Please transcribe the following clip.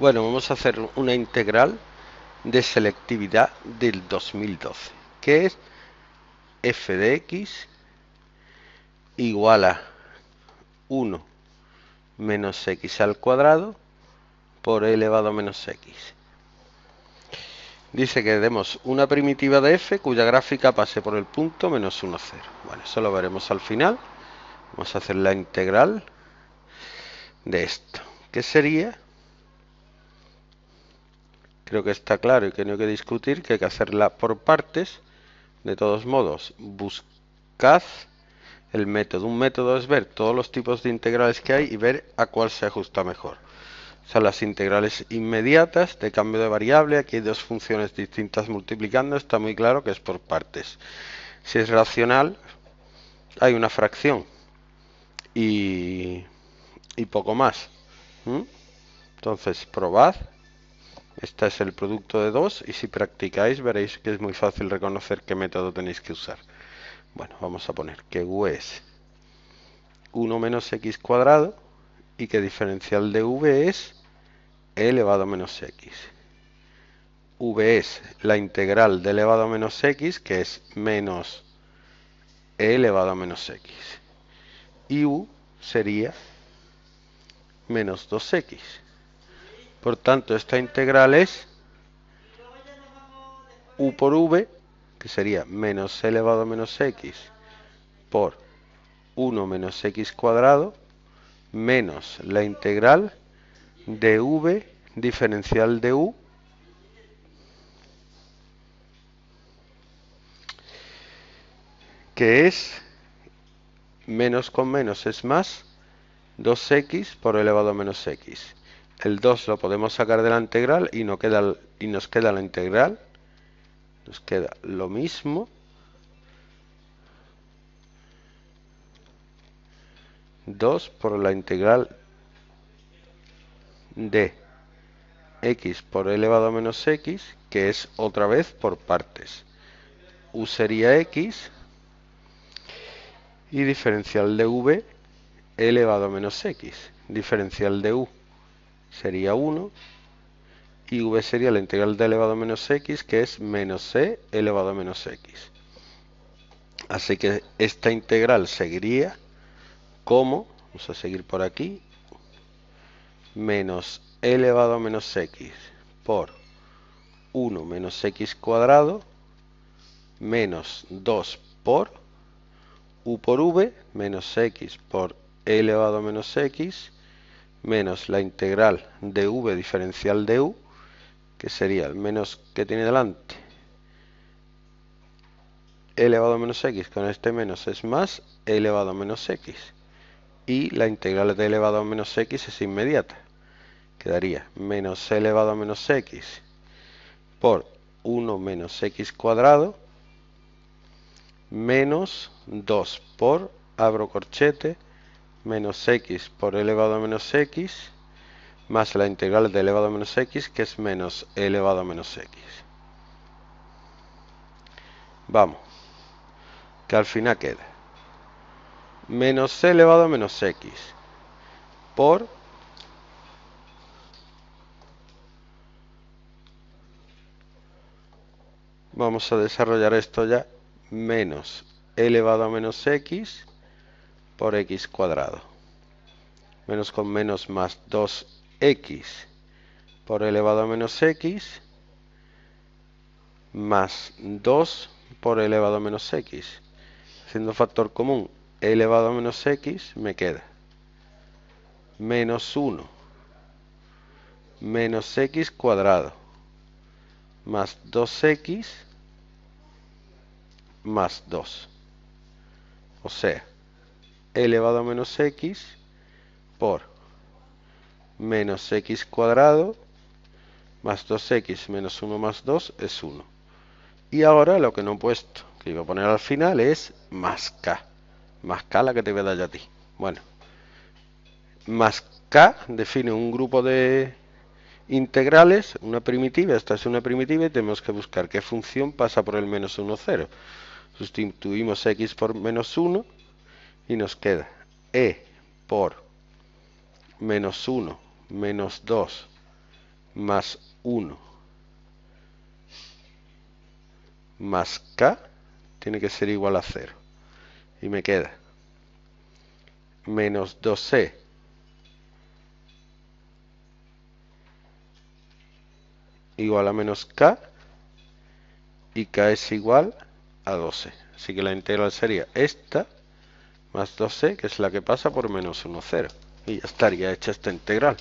Bueno, vamos a hacer una integral de selectividad del 2012, que es f de x igual a 1 menos x al cuadrado por elevado a menos x. Dice que demos una primitiva de f cuya gráfica pase por el punto menos 1, 0. Bueno, eso lo veremos al final. Vamos a hacer la integral de esto, que sería Creo que está claro y que no hay que discutir que hay que hacerla por partes. De todos modos, buscad el método. Un método es ver todos los tipos de integrales que hay y ver a cuál se ajusta mejor. O sea, las integrales inmediatas de cambio de variable, aquí hay dos funciones distintas multiplicando, está muy claro que es por partes. Si es racional, hay una fracción y, poco más. Entonces, probad este es el producto de 2 y si practicáis veréis que es muy fácil reconocer qué método tenéis que usar. Bueno, vamos a poner que u es 1 menos x cuadrado y que diferencial de v es elevado a menos x. v es la integral de elevado a menos x, que es menos e elevado a menos x. Y u sería menos 2x. Por tanto, esta integral es u por v, que sería menos elevado a menos x por 1 menos x cuadrado, menos la integral de v diferencial de u que es menos con menos es más 2x por elevado a menos x el 2 lo podemos sacar de la integral y, no queda, y nos queda la integral. Nos queda lo mismo. Dos por la integral de x por elevado a menos x, que es otra vez por partes. u sería x y diferencial de v elevado a menos x. Diferencial de u sería 1 y v sería la integral de elevado a menos x que es menos c elevado a menos x. Así que esta integral seguiría como, vamos a seguir por aquí, menos elevado a menos x por 1 menos x cuadrado menos 2 por u por v menos x por elevado a menos x menos la integral de v diferencial de u, que sería el menos que tiene delante elevado a menos x con este menos es más elevado a menos x. Y la integral de elevado a menos x es inmediata. Quedaría menos elevado a menos x por 1 menos x cuadrado menos 2 por, abro corchete, menos x por elevado a menos x más la integral de elevado a menos x que es menos elevado a menos x. Vamos, que al final queda menos elevado a menos x por vamos a desarrollar esto ya menos elevado a menos x por x cuadrado. Menos con menos más 2x por elevado a menos x más 2 por elevado a menos x. Haciendo factor común elevado a menos x me queda menos 1 menos x cuadrado más 2x más 2. O sea, elevado a menos x por menos x cuadrado más 2x menos 1 más 2 es 1. Y ahora lo que no he puesto, que iba a poner al final, es más k. Más k la que te voy a dar ya a ti. Bueno, más k define un grupo de integrales, una primitiva, esta es una primitiva y tenemos que buscar qué función pasa por el menos 1, 0. Sustituimos x por menos 1 y nos queda e por menos 1 menos 2 más 1 más k tiene que ser igual a 0. Y me queda menos 2c igual a menos k y k es igual a 12. Así que la integral sería esta más 2c, que es la que pasa por menos 1, 0. Y ya estaría hecha esta integral.